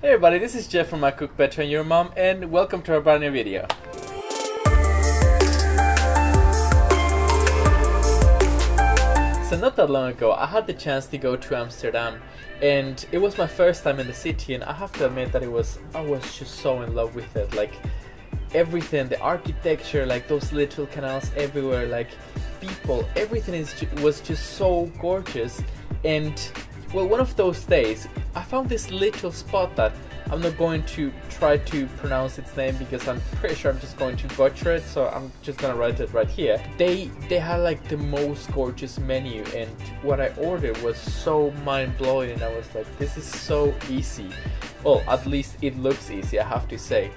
Hey everybody, this is Jeff from I Cook Better Than Your Mom, and welcome to our brand new video. So not that long ago, I had the chance to go to Amsterdam, and it was my first time in the city, and I have to admit that it was I was just so in love with it. Like everything, the architecture, like those little canals everywhere, like people, everything is was just so gorgeous. And well, one of those days, I found this little spot that I'm not going to try to pronounce its name because I'm pretty sure I'm just going to butcher it. So I'm just gonna write it right here. They they had like the most gorgeous menu, and what I ordered was so mind blowing, and I was like, this is so easy. Well, at least it looks easy, I have to say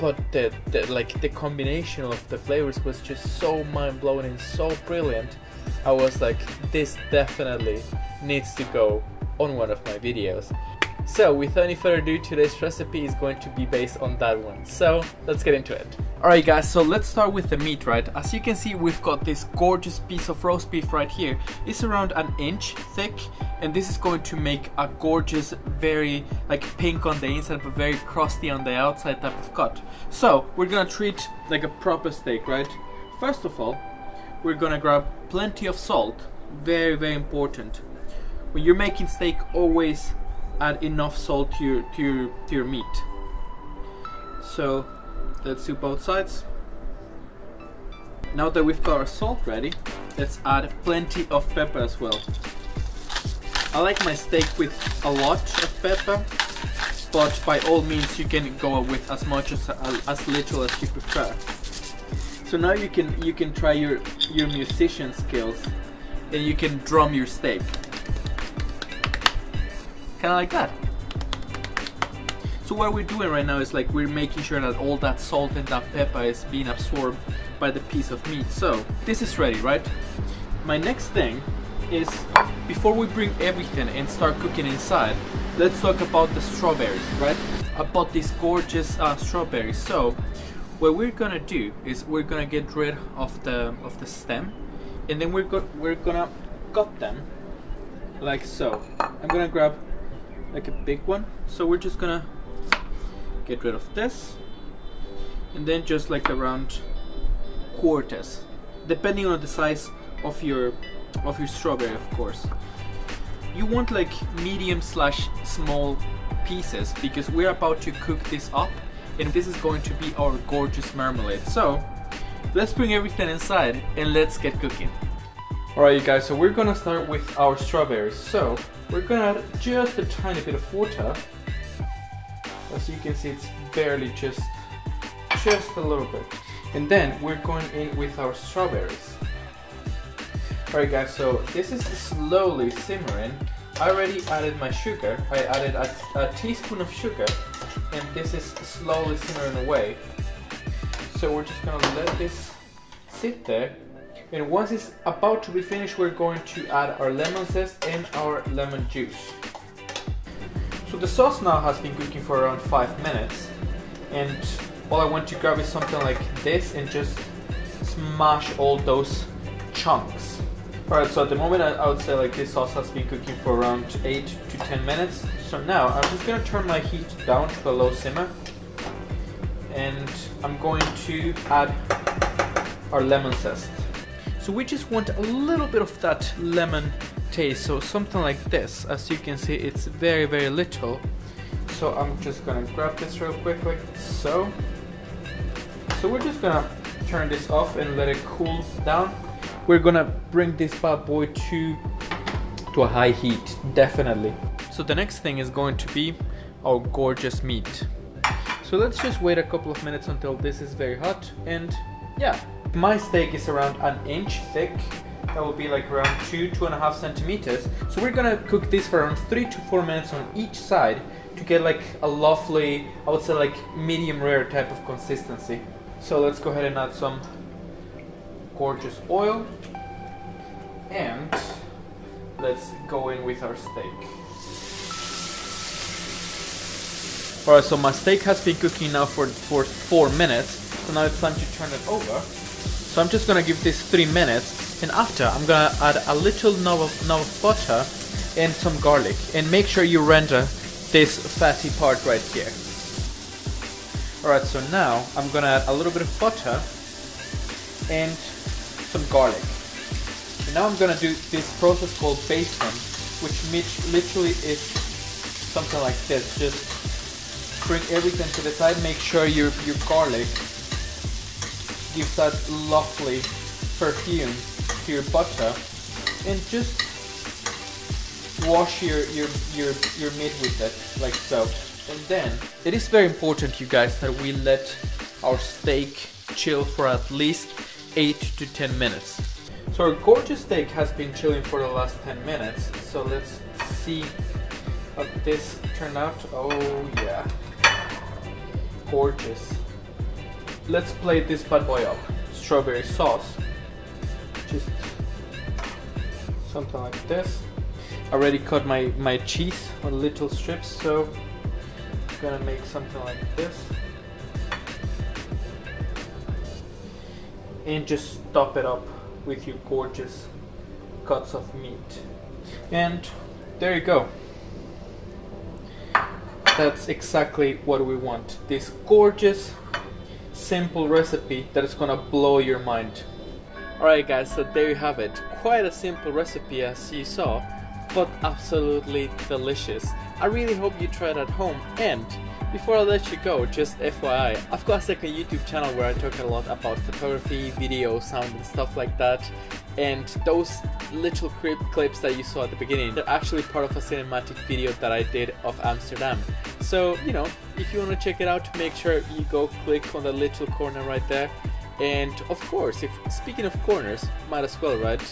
but the, the like the combination of the flavors was just so mind blowing and so brilliant. I was like, this definitely needs to go on one of my videos. So, without any further ado, today's recipe is going to be based on that one. So, let's get into it. Alright guys, so let's start with the meat, right? As you can see, we've got this gorgeous piece of roast beef right here. It's around an inch thick, and this is going to make a gorgeous, very like pink on the inside, but very crusty on the outside type of cut. So, we're gonna treat like a proper steak, right? First of all, we're gonna grab plenty of salt. Very, very important. When you're making steak, always add enough salt to your to your to your meat. So let's do both sides. Now that we've got our salt ready, let's add plenty of pepper as well. I like my steak with a lot of pepper, but by all means you can go with as much as as little as you prefer. So now you can you can try your your musician skills and you can drum your steak. Kind of like that. So what we're doing right now is like we're making sure that all that salt and that pepper is being absorbed by the piece of meat. So this is ready, right? My next thing is before we bring everything and start cooking inside, let's talk about the strawberries, right? About these gorgeous uh, strawberries. So what we're gonna do is we're gonna get rid of the of the stem, and then we're go we're gonna cut them like so. I'm gonna grab like a big one. So we're just gonna get rid of this and then just like around quarters depending on the size of your of your strawberry of course. You want like medium slash small pieces because we're about to cook this up and this is going to be our gorgeous marmalade. So let's bring everything inside and let's get cooking alright you guys so we're gonna start with our strawberries. So we're gonna add just a tiny bit of water. As you can see it's barely just just a little bit. And then we're going in with our strawberries. Alright guys so this is slowly simmering. I already added my sugar. I added a, a teaspoon of sugar and this is slowly simmering away. So we're just gonna let this sit there and once it's about to be finished we're going to add our lemon zest and our lemon juice so the sauce now has been cooking for around 5 minutes and all I want to grab is something like this and just smash all those chunks. Alright, so at the moment I, would say like this sauce has been cooking for around 8 to 10 minutes. So now I'm just gonna turn my heat down to a low simmer and I'm going to add our lemon zest. So we just want a little bit of that lemon taste so something like this. As you can see it's very very little. So I'm just gonna grab this real quick like so. So we're just gonna turn this off and let it cool down. We're gonna bring this bad boy to to a high heat definitely. So the next thing is going to be our gorgeous meat. So let's just wait a couple of minutes until this is very hot and yeah my steak is around an inch thick that will be like around two, two and a half centimeters. So we're gonna cook this for around three to four minutes on each side to get like a lovely, I would say like medium rare type of consistency. So let's go ahead and add some gorgeous oil and let's go in with our steak. Alright, so my steak has been cooking now for, for four minutes, so now it's time to turn it over. So I'm just gonna give this three minutes and after I'm gonna add a little knob of, knob of butter and some garlic and make sure you render this fatty part right here. Alright, so now I'm gonna add a little bit of butter and some garlic. And now I'm gonna do this process called basting, which literally is something like this. Just bring everything to the side, make sure your, your garlic gives that lovely perfume to your butter and just wash your, your, your, your meat with it, like so. And then, it is very important you guys that we let our steak chill for at least 8 to 10 minutes. So our gorgeous steak has been chilling for the last 10 minutes, so let's see how this turned out. Oh yeah, gorgeous. Let's plate this bad boy up. Strawberry sauce, just something like this. I already cut my, my cheese on little strips, so I'm gonna make something like this. And just top it up with your gorgeous cuts of meat. And there you go. That's exactly what we want. This gorgeous, simple recipe that is gonna blow your mind. Alright guys, so there you have it. Quite a simple recipe as you saw, but absolutely delicious. I really hope you try it at home and before I let you go, just FYI, I've got a second YouTube channel where I talk a lot about photography, video, sound and stuff like that and those little clips that you saw at the beginning they're actually part of a cinematic video that I did of Amsterdam. So, you know, if you want to check it out, make sure you go click on the little corner right there. And of course, if speaking of corners, might as well, right?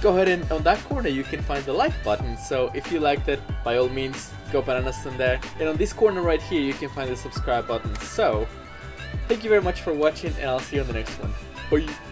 Go ahead and on that corner you can find the like button. So if you liked it by all means go bananas on there. And on this corner right here you can find the subscribe button. So thank you very much for watching and I'll see you on the next one. Bye